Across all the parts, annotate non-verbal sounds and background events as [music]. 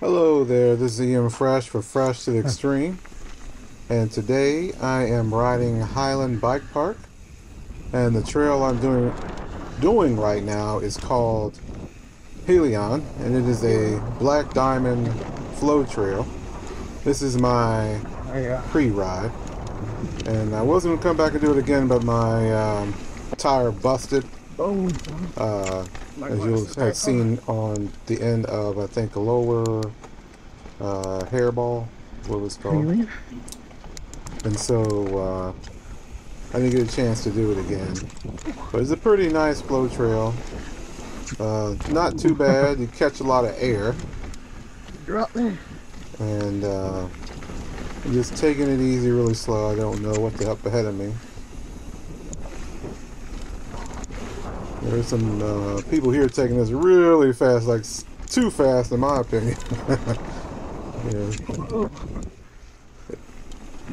Hello there, this is Ian Fresh for Fresh to the Extreme. And today I am riding Highland Bike Park. And the trail I'm doing doing right now is called Hellion, and it is a black diamond flow trail. This is my pre-ride. And I wasn't going to come back and do it again, but my um, tire busted. Uh, as you have seen on the end of, I think, a lower uh, hairball, what was it called. And so uh, I didn't get a chance to do it again. But it's a pretty nice flow trail. Uh, not too bad. You catch a lot of air. And uh, just taking it easy, really slow. I don't know what's up ahead of me. There's some uh, people here taking this really fast, like too fast in my opinion. [laughs] yeah.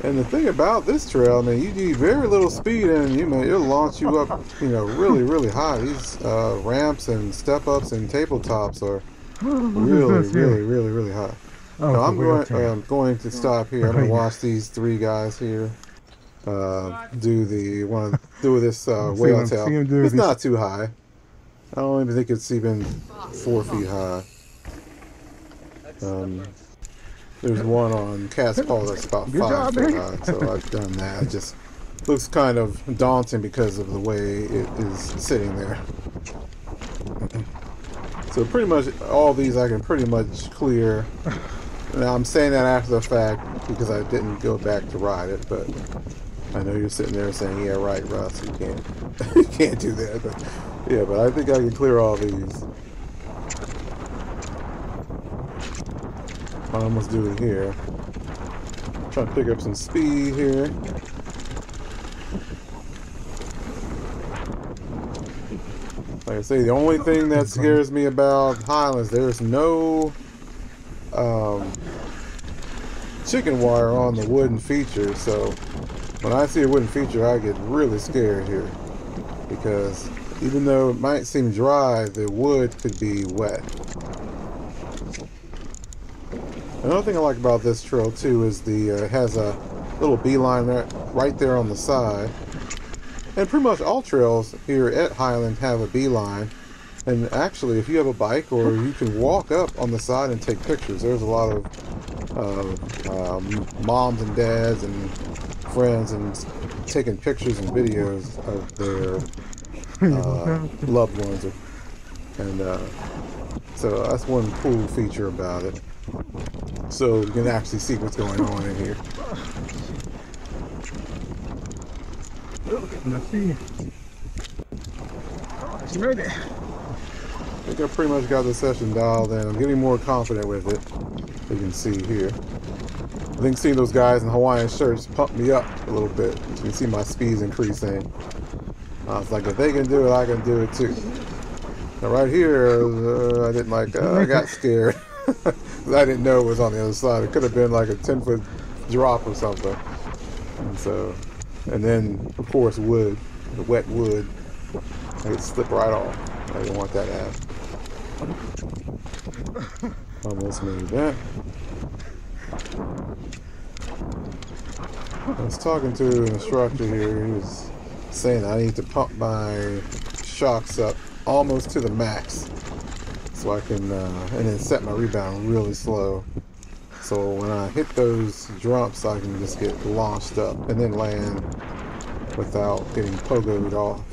And the thing about this trail, I mean, you need very little speed and you know, it'll launch you up, you know, really, really high. These uh, ramps and step ups and tabletops are really, [laughs] really, really, really high. Oh, so I'm going, uh, going to stop here. I'm going [laughs] to watch these three guys here uh, do the one do this uh, [laughs] whale tail. It's not too high. I don't even think it's even four feet high. Um, there's one on Cat's Paw that's about Good five job, feet high, so I've done that. It just looks kind of daunting because of the way it is sitting there. So pretty much all these I can pretty much clear. Now I'm saying that after the fact because I didn't go back to ride it, but I know you're sitting there saying, "Yeah, right, Russ. You can't, [laughs] you can't do that." But yeah, but I think I can clear all these. I almost do it here. Trying to pick up some speed here. Like I say, the only thing that scares me about Highlands, there's no um, chicken wire on the wooden feature, so when I see a wooden feature, I get really scared here because even though it might seem dry, the wood could be wet. Another thing I like about this trail too is the uh, it has a little B-line there, right there on the side. And pretty much all trails here at Highland have a B-line. And actually, if you have a bike or you can walk up on the side and take pictures, there's a lot of uh, um, moms and dads and friends and taking pictures and videos of their uh, [laughs] loved ones. And uh, so that's one cool feature about it. So you can actually see what's going on in here. Let's see. It's ready. I think I pretty much got the session dialed in. I'm getting more confident with it. You can see here. I think seeing those guys in Hawaiian shirts pumped me up a little bit. You can see my speeds increasing. I was like, if they can do it, I can do it too. Now right here, uh, I didn't like, uh, I got [laughs] scared. [laughs] I didn't know it was on the other side. It could have been like a 10 foot drop or something. And so, and then of course wood, the wet wood, I could slip right off. I didn't want that to happen. [laughs] Almost made that. I was talking to an instructor here. He was saying I need to pump my shocks up almost to the max so I can, uh, and then set my rebound really slow. So when I hit those drops, I can just get launched up and then land without getting pogoed off.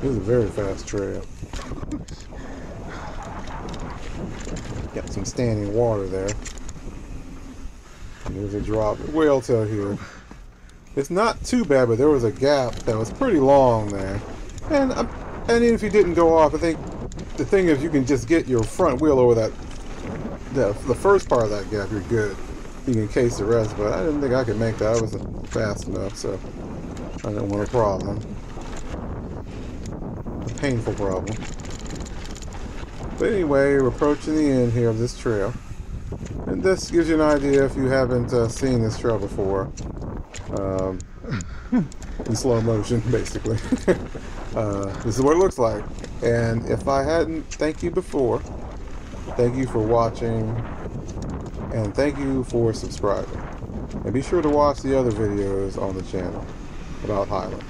This is a very fast trail. Got some standing water there. And there's a drop whale tail here. It's not too bad, but there was a gap that was pretty long there. And um, and if you didn't go off, I think the thing is you can just get your front wheel over that, the, the first part of that gap, you're good. You can case the rest, but I didn't think I could make that. I wasn't fast enough, so I didn't want a problem. A painful problem. But anyway, we're approaching the end here of this trail. And this gives you an idea if you haven't uh, seen this trail before. Um, [laughs] in slow motion, [laughs] basically. [laughs] Uh, this is what it looks like. And if I hadn't thank you before, thank you for watching, and thank you for subscribing. And be sure to watch the other videos on the channel about Highland.